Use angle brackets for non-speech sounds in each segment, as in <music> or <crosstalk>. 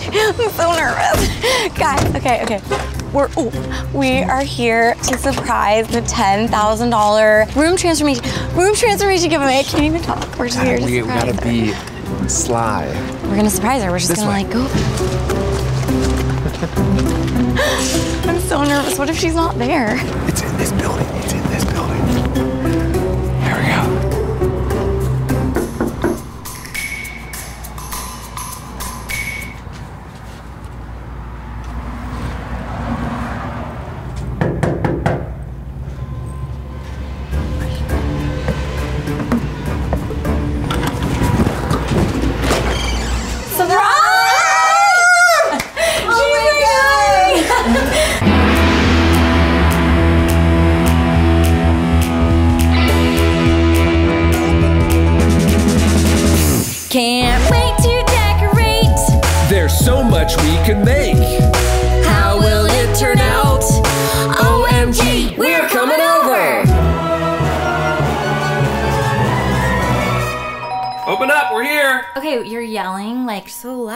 I'm so nervous. Guys, okay, okay. We're, ooh, we are here to surprise the $10,000 room transformation, room transformation giveaway. I can't even talk. We're just here to we, we gotta her. be sly. We're gonna surprise her. We're just This gonna way. like go. <laughs> I'm so nervous. What if she's not there? It's in this building. It's in this building.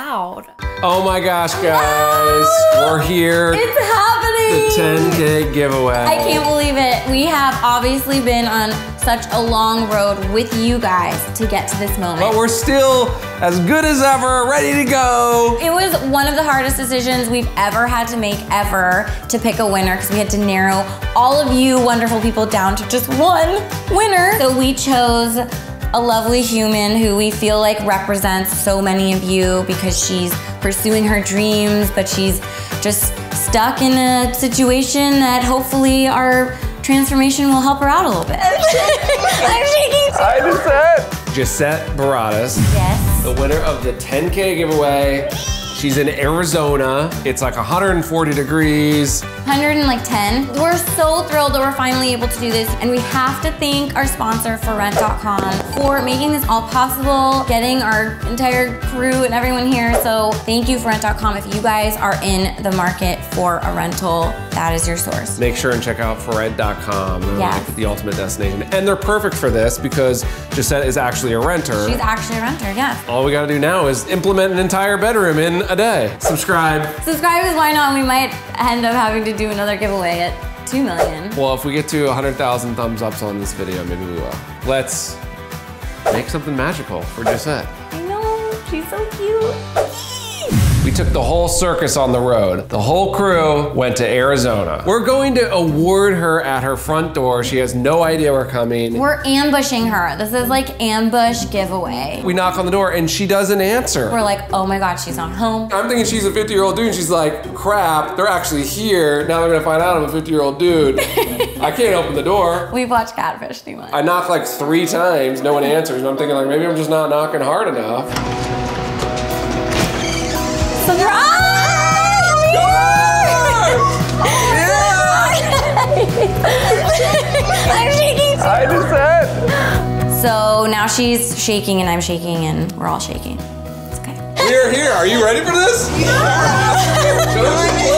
Loud. Oh my gosh, guys. We're here. It's happening. The 10K giveaway. I can't believe it. We have obviously been on such a long road with you guys to get to this moment. But we're still as good as ever, ready to go. It was one of the hardest decisions we've ever had to make ever to pick a winner because we had to narrow all of you wonderful people down to just one winner. So we chose a lovely human who we feel like represents so many of you because she's pursuing her dreams, but she's just stuck in a situation that hopefully our transformation will help her out a little bit. <laughs> I'm shaking. Hi, Jaset. Jaset Barradas, Yes. the winner of the 10K giveaway. She's in Arizona. It's like 140 degrees. 110. We're so thrilled that we're finally able to do this, and we have to thank our sponsor, ForRent.com, for making this all possible, getting our entire crew and everyone here. So thank you, ForRent.com. If you guys are in the market for a rental, that is your source. Make sure and check out forrent.com. They're uh, Yes. like the ultimate destination. And they're perfect for this because Jaset is actually a renter. She's actually a renter, yes. All we gotta do now is implement an entire bedroom in a day. Subscribe. Subscribe is why not? We might end up having to do another giveaway at 2 million. Well, if we get to 100,000 thumbs ups on this video, maybe we will. Let's make something magical for Jaset. I know, she's so cute. We took the whole circus on the road. The whole crew went to Arizona. We're going to award her at her front door. She has no idea we're coming. We're ambushing her. This is like ambush giveaway. We knock on the door and she doesn't answer. We're like, oh my god, she's not home. I'm thinking she's a 50 year old dude. and She's like, crap, they're actually here. Now they're gonna find out I'm a 50 year old dude. <laughs> I can't open the door. We've watched Catfish too much. I knock like three times, no one answers. And I'm thinking like maybe I'm just not knocking hard enough. I'm shaking. Too. I just said. So now she's shaking and I'm shaking and we're all shaking. It's okay. We're here. Are you ready for this? <laughs> Yeah.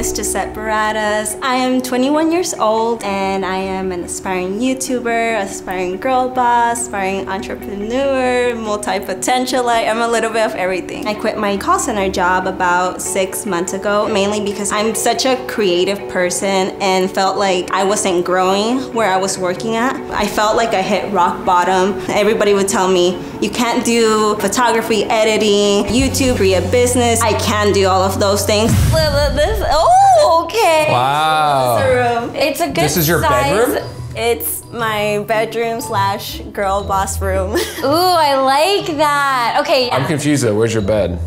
Is Jaset Barradas. I am 21 years old and I am an aspiring YouTuber, aspiring girl boss, aspiring entrepreneur, multi-potentialite. I'm a little bit of everything. I quit my call center job about six months ago, mainly because I'm such a creative person and felt like I wasn't growing where I was working at. I felt like I hit rock bottom. Everybody would tell me, you can't do photography, editing, YouTube, create a business. I can do all of those things. Oh, okay. Wow. room. It's a good This is your size. bedroom? It's my bedroom slash girl boss room. <laughs> Ooh, I like that. Okay. I'm confused though. Where's your bed?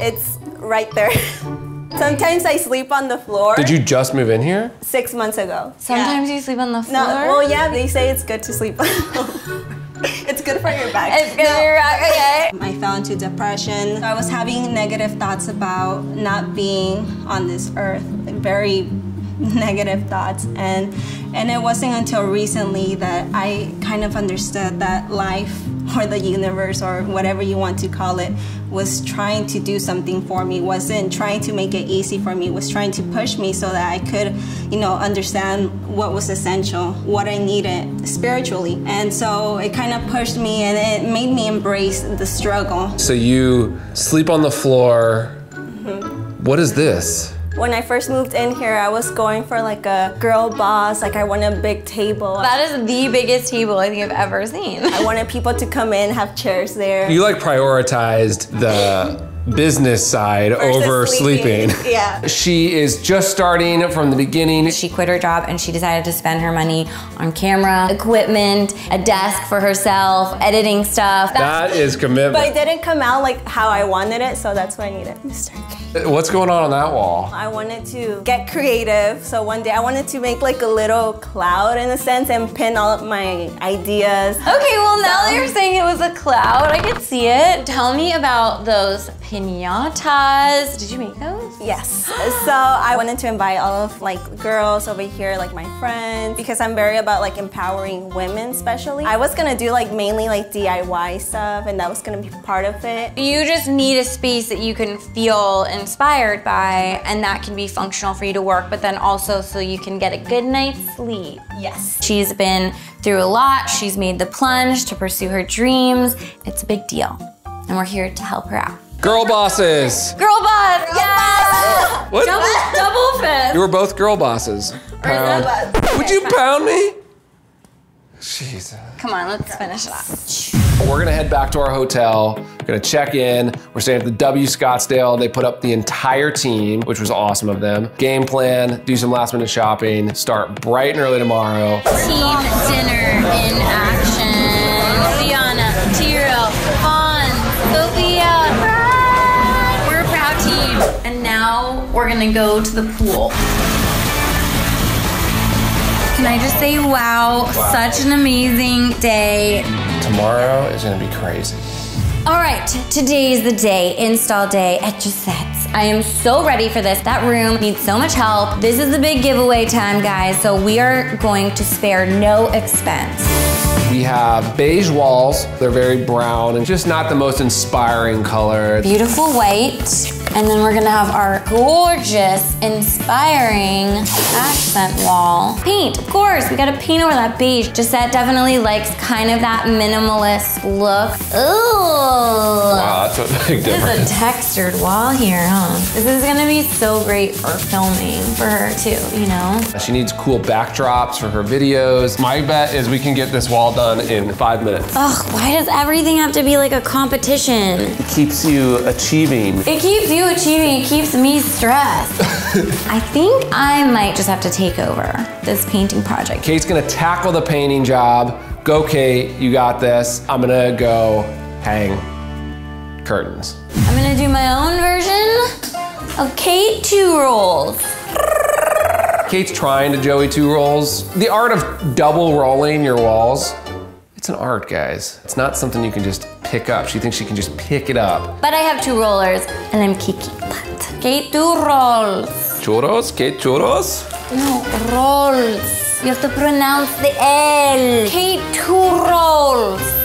it's right there. <laughs> Sometimes I sleep on the floor. Did you just move in here? Six months ago. Sometimes you sleep on the floor. No, well, yeah, they say it's good to sleep. <laughs> On. It's good for your back. It's good. You're right. Okay. I fell into depression. I was having negative thoughts about not being on this earth, like very <laughs> negative thoughts and and it wasn't until recently that I kind of understood that life <laughs> or the universe or whatever you want to call it was trying to do something for me wasn't trying to make it easy for me was trying to push me so that i could you know understand what was essential what i needed spiritually and so it kind of pushed me and it made me embrace the struggle So you sleep on the floor. Mm-hmm. What is this? When i first moved in here i was going for like a girl boss like i wanted a big table That is the biggest table I think I've ever seen. i wanted people to come in have chairs there You like prioritized the business side versus over sleeping. yeah She is just starting from the beginning. She quit her job and she decided to spend her money on camera, equipment, a desk for herself, editing stuff. That is commitment, <laughs> but it didn't come out like how i wanted it so that's why i needed Mr. Kate What's going on on that wall? I wanted to get creative, so one day I wanted to make like a little cloud in a sense and pin all of my ideas. Okay, well now that you're saying it was a cloud, I could see it. Tell me about those pinatas. Did you make those? Yes. So I wanted to invite all of like girls over here, like my friends, because I'm very about like empowering women, especially. I was gonna do like mainly like DIY stuff, and that was gonna be part of it. You just need a space that you can feel inspired by, and that can be functional for you to work, but then also so you can get a good night's sleep. Yes. She's been through a lot. She's made the plunge to pursue her dreams. It's a big deal, and we're here to help her out. Girl bosses. Girl boss, yes! What? Double, double fist. You were both girl bosses. Pound. Would you pound me? Jesus. Come on, let's finish it up. We're gonna head back to our hotel. We're gonna check in. We're staying at the W Scottsdale. They put up the entire team, which was awesome of them. Game plan, do some last minute shopping, start bright and early tomorrow. Team dinner in action. Fiona, Tiro, Fawn, Sophia. We're a proud team. And now we're gonna go to the pool. Can I just say, wow, such an amazing day. Tomorrow is gonna be crazy. All right, today is the day, install day at Giuseppe's. I am so ready for this. That room needs so much help. This is the big giveaway time, guys, so we are going to spare no expense. We have beige walls. They're very brown and just not the most inspiring color. Beautiful white, and then we're gonna have our gorgeous, inspiring accent wall. Paint, of course, we gotta paint over that beige. Jaset definitely likes kind of that minimalist look. Ooh. Wow, that's a big This is a textured wall here, huh? This is gonna be so great for filming for her too, you know? She needs cool backdrops for her videos. My bet is we can get this wall done in five minutes. Ugh, why does everything have to be like a competition? It keeps you achieving. It keeps you achieving, keeps me stressed. <laughs> I think I might just have to take over this painting project. Kate's gonna tackle the painting job. Go, Kate, you got this. I'm gonna go hang curtains. I'm gonna do my own version of Kate Two Rolls. Kate's trying to Joey two rolls. The art of double rolling your walls, it's an art, guys. It's not something you can just pick up. She thinks she can just pick it up. But I have two rollers and I'm Kiki. But Kate Two Rolls. Churros? Kate churros? No, rolls. You have to pronounce the L. Kate Two Rolls.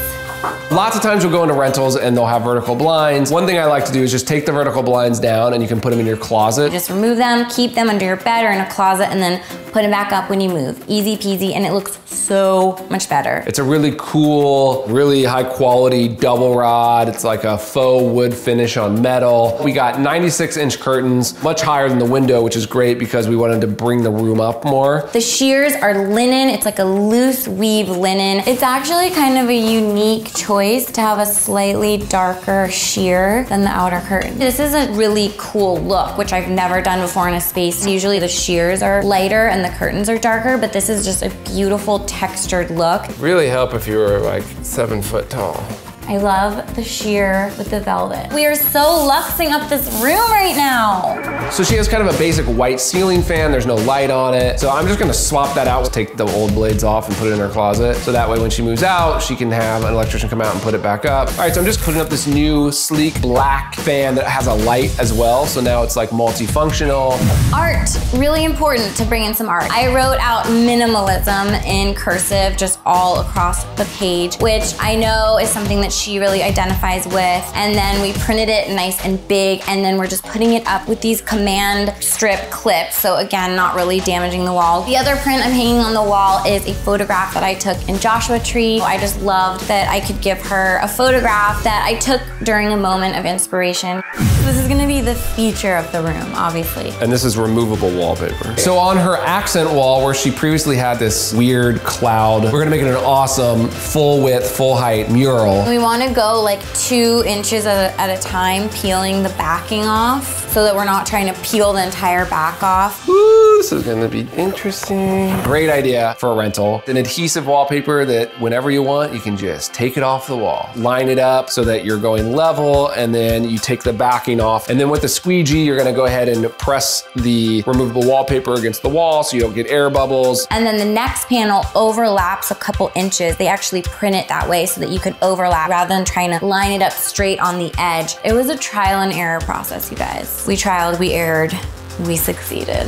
Lots of times you'll go into rentals and they'll have vertical blinds. One thing I like to do is just take the vertical blinds down and you can put them in your closet. Just remove them, keep them under your bed or in a closet, and then put them back up when you move. Easy peasy, and it looks so much better. It's a really cool, really high quality double rod. It's like a faux wood finish on metal. We got 96 inch curtains, much higher than the window, which is great because we wanted to bring the room up more. The shears are linen. It's like a loose weave linen. It's actually kind of a unique choice to have a slightly darker sheer than the outer curtain. This is a really cool look, which I've never done before in a space. Usually the shears are lighter and the curtains are darker, but this is just a beautiful textured look. Really help if you were like seven foot tall. I love the sheer with the velvet. We are so luxing up this room right now. So she has kind of a basic white ceiling fan. There's no light on it. So I'm just gonna swap that out, take the old blades off and put it in her closet. So that way when she moves out, she can have an electrician come out and put it back up. All right, so I'm just putting up this new sleek black fan that has a light as well. So now it's like multifunctional. Art, really important to bring in some art. I wrote out minimalism in cursive just all across the page, which I know is something that she really identifies with. And then we printed it nice and big, and then we're just putting it up with these command strip clips. So again, not really damaging the wall. The other print I'm hanging on the wall is a photograph that I took in Joshua Tree. I just loved that I could give her a photograph that I took during a moment of inspiration. This is gonna be the feature of the room, obviously. And this is removable wallpaper. So on her accent wall, where she previously had this weird cloud, we're gonna make it an awesome full width, full height mural. We wanna go like two inches at a, at a time, peeling the backing off so that we're not trying to peel the entire back off. Ooh, this is gonna be interesting. Great idea for a rental. An adhesive wallpaper that whenever you want, you can just take it off the wall. Line it up so that you're going level and then you take the backing off. And then with the squeegee, you're gonna go ahead and press the removable wallpaper against the wall so you don't get air bubbles. And then the next panel overlaps a couple inches. They actually print it that way so that you can overlap rather than trying to line it up straight on the edge. It was a trial and error process, you guys. We trialed, we erred, we succeeded.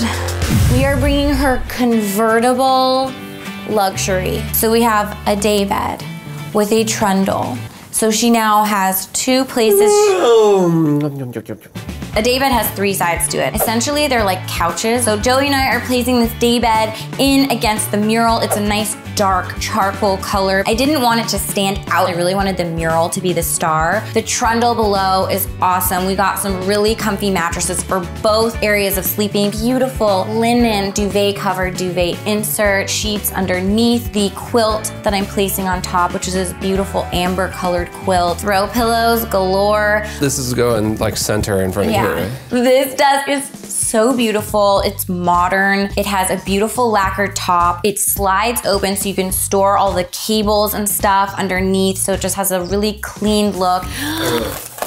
We are bringing her convertible luxury. So we have a day bed with a trundle. So she now has two places. A daybed has three sides to it. Essentially, they're like couches. So Joey and I are placing this daybed in against the mural. It's a nice dark charcoal color. I didn't want it to stand out. I really wanted the mural to be the star. The trundle below is awesome. We got some really comfy mattresses for both areas of sleeping. Beautiful linen duvet cover, duvet insert, sheets underneath the quilt that I'm placing on top, which is this beautiful amber colored quilt. Throw pillows galore. This is going like center in front of here. Right? This desk is so beautiful. It's modern. It has a beautiful lacquer top. It slides open so you can store all the cables and stuff underneath. So it just has a really clean look.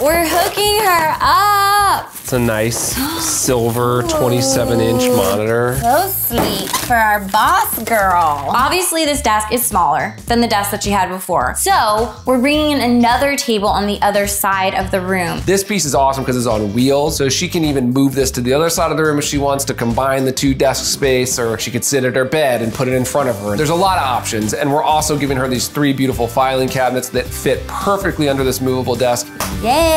We're hooking her up. It's a nice silver 27 inch monitor. So sweet for our boss girl. Obviously, this desk is smaller than the desk that she had before. So we're bringing in another table on the other side of the room. This piece is awesome because it's on wheels, so she can even move this to the other side of the room if she wants to combine the two desk space, or she could sit at her bed and put it in front of her. There's a lot of options, and we're also giving her these three beautiful filing cabinets that fit perfectly under this movable desk. Yeah.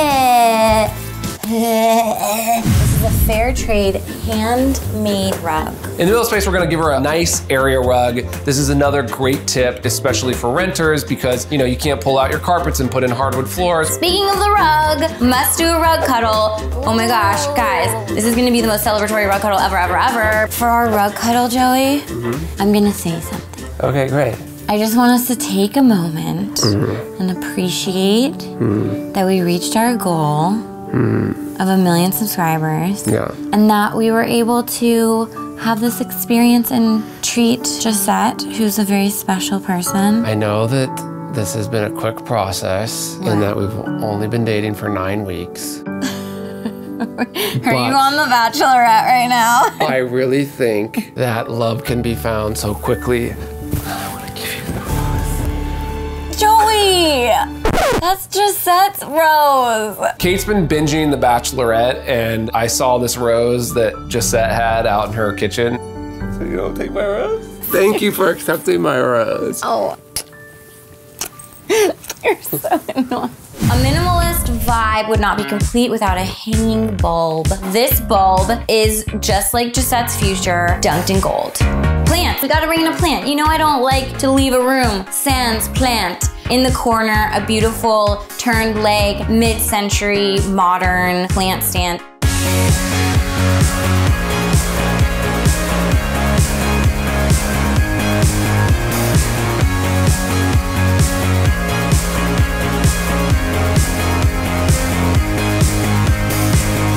This is a fair trade handmade rug. In the middle space, we're gonna give her a nice area rug. This is another great tip, especially for renters, because you know you can't pull out your carpets and put in hardwood floors. Speaking of the rug, must do a rug cuddle. Oh my gosh, guys, this is gonna be the most celebratory rug cuddle ever, ever, ever. For our rug cuddle, Joey, mm-hmm. I'm gonna say something. Okay, great. I just want us to take a moment mm-hmm. and appreciate mm-hmm. that we reached our goal mm-hmm. of a million subscribers. Yeah. And that we were able to have this experience and treat Jaset, who's a very special person. I know that this has been a quick process and that we've only been dating for nine weeks. <laughs> Are you on The Bachelorette right now? I <laughs> really think that love can be found so quickly. Joey! That's Jaset's rose. Kate's been binging The Bachelorette, and I saw this rose that Jaset had out in her kitchen. So you don't take my rose? Thank you for accepting my rose. Oh. You're so annoying. A minimalist vibe would not be complete without a hanging bulb. This bulb is just like Jaset's future, dunked in gold. Plants, we gotta bring in a plant. You know I don't like to leave a room. Sans plant. In the corner, a beautiful turned leg, mid-century, modern plant stand.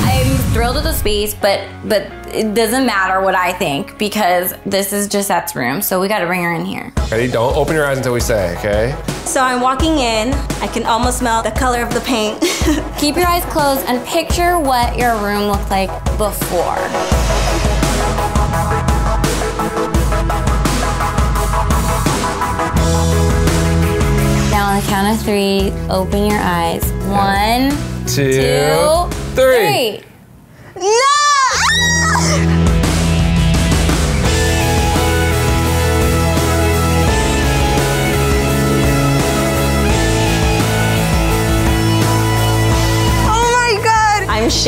I'm thrilled with the space, but but it doesn't matter what I think because this is Jaset's room, so we gotta bring her in here. Ready? Don't open your eyes until we say, okay? So I'm walking in. I can almost smell the color of the paint. <laughs> Keep your eyes closed and picture what your room looked like before. Now on the count of three, open your eyes. One, Two, two, three. three. no!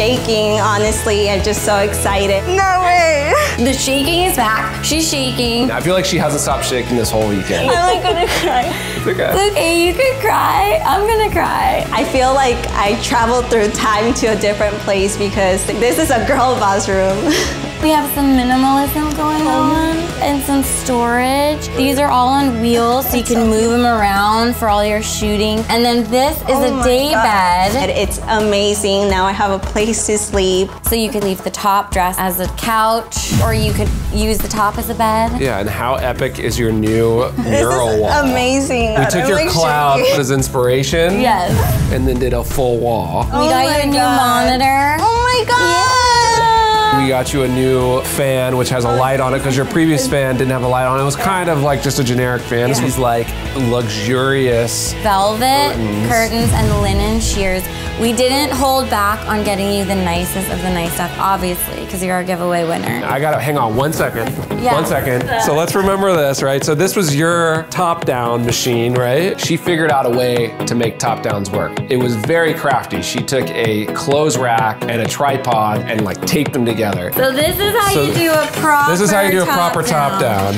Shaking, honestly. I'm just so excited. No way! The shaking is back. She's shaking. I feel like she hasn't stopped shaking this whole weekend. I'm like gonna <laughs> cry. It's okay. It's okay, you can cry. I'm gonna cry. I feel like I traveled through time to a different place because this is a girl boss room. We have some minimalism going oh on and some storage. These are all on wheels so you can move them around for all your shooting. And then this is Oh a my day God. bed. And it's amazing. Now I have a place to sleep. So you could leave the top dress as a couch or you could use the top as a bed. Yeah, and how epic is your new mural <laughs> this is wall? amazing. We took your cloud as inspiration. Yes. And then did a full wall. We got oh you a new monitor. Oh my god! We got you a new fan, which has a light on it, because your previous fan didn't have a light on it. It was kind of like just a generic fan. This was like luxurious. Velvet curtains and linen shears. We didn't hold back on getting you the nicest of the nice stuff, obviously, because you're our giveaway winner. I gotta hang on one second. Yeah. One second. So let's remember this, right? So this was your top down machine, right? She figured out a way to make top downs work. It was very crafty. She took a clothes rack and a tripod and like taped them together. So this is how So you do a proper This is how you do a proper top down.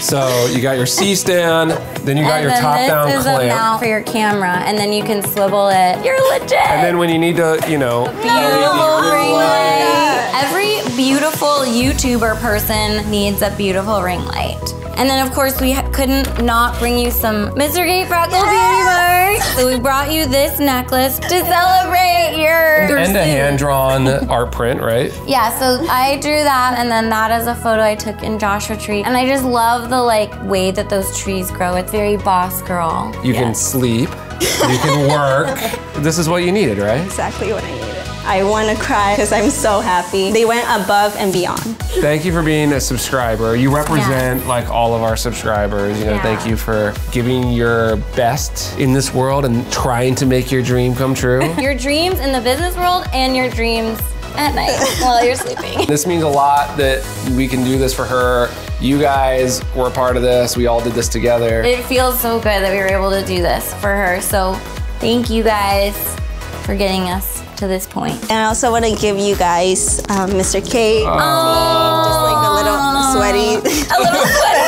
So you got your C stand, then you got and your then top this down is a clamp. mount for your camera, and then you can swivel it. You're legit. And then when you need to, you know, beautiful ring light. Every beautiful YouTuber person needs a beautiful ring light. And then, of course, we ha- couldn't not bring you some Mr. Kate Freckle Beauty Bar. So we brought you this necklace to celebrate your, your and a hand drawn <laughs> art print, right? Yeah, so I drew that, and then that is a photo I took in Joshua Tree. And I just love the like way that those trees grow. It's very boss girl. You can sleep, you can work. <laughs> this is what you needed, right? Exactly what I needed. I want to cry because I'm so happy. They went above and beyond. Thank you for being a subscriber. You represent like all of our subscribers. You know, Yeah. thank you for giving your best in this world and trying to make your dream come true. <laughs> Your dreams in the business world and your dreams at night while you're sleeping. <laughs> this means a lot that we can do this for her. You guys were a part of this. We all did this together. It feels so good that we were able to do this for her. So thank you guys for getting us to this point. And I also want to give you guys um, Mr. K. Just like a little sweaty. A little sweater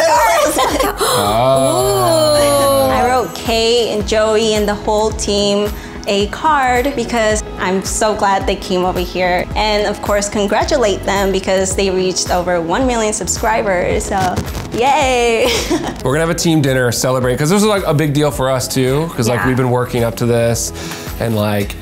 <laughs> Oh. Ooh. I wrote Kay and Joey and the whole team a card because I'm so glad they came over here. And of course, congratulate them because they reached over 1 million subscribers. So, yay! <laughs> We're gonna have a team dinner celebrate because this is like a big deal for us too. Because like we've been working up to this, and like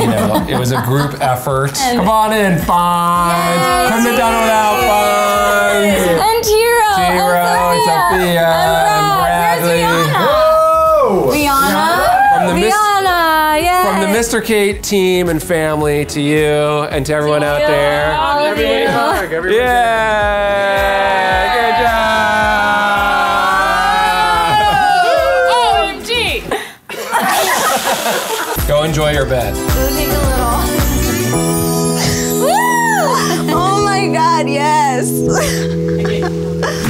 you know it was a group effort. Come on in, fine. Yay, Couldn't have done without fine. And Tiro. Zero, and and Sophia, and Bradley. Where's Whoa! Rihanna? From the Rihanna. From the Mr. Kate team and family to you and to everyone out you. there. All of Everybody you. hug, enjoy your bed. Go take a little. oh my god, yes!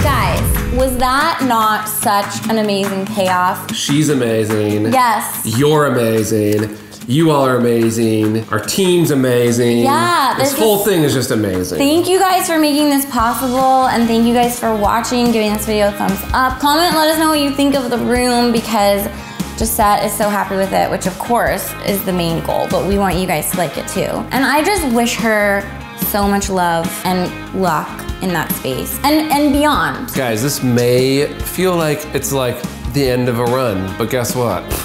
Guys, was that not such an amazing payoff? She's amazing. Yes. You're amazing. You all are amazing. Our team's amazing. Yeah, This this whole is- thing is just amazing. Thank you guys for making this possible, and thank you guys for watching, giving this video a thumbs up. Comment, let us know what you think of the room because Jaset is so happy with it, which of course is the main goal, but we want you guys to like it too. And I just wish her so much love and luck in that space and, and beyond. Guys, this may feel like it's like the end of a run. But guess what? <laughs>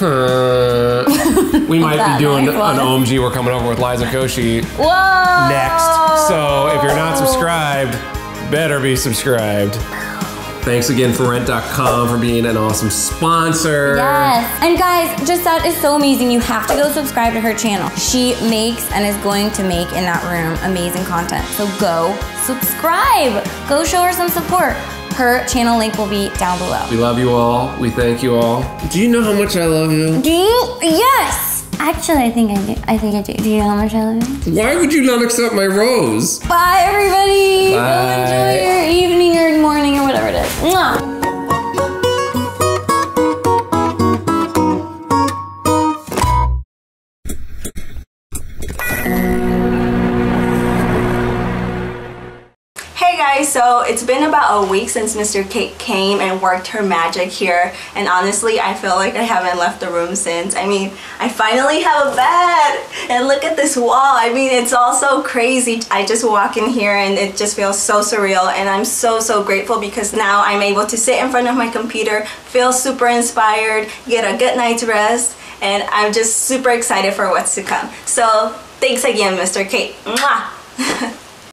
we might be doing nice an. OMG. We're coming over with Liza Koshy Whoa! next. So if you're not subscribed, better be subscribed. Thanks again ForRent.com for being an awesome sponsor. Yes. And guys, just that is so amazing. You have to go subscribe to her channel. She makes and is going to make in that room amazing content. So go subscribe. Go show her some support. Her channel link will be down below. We love you all. We thank you all. Do you know how much I love you? Do you? Yes. Actually, I think I do. I think I do. Do you know how much I love you? Why would you not accept my rose? Bye, everybody. Bye. Go enjoy your evening or morning or whatever it is. Mwah. Been about a week since Mr. Kate came and worked her magic here and honestly I feel like I haven't left the room since. I mean, I finally have a bed and look at this wall. I mean, it's all so crazy. I just walk in here and it just feels so surreal and I'm so so grateful because now I'm able to sit in front of my computer, feel super inspired, get a good night's rest and I'm just super excited for what's to come. So thanks again Mr. Kate. Mwah! <laughs>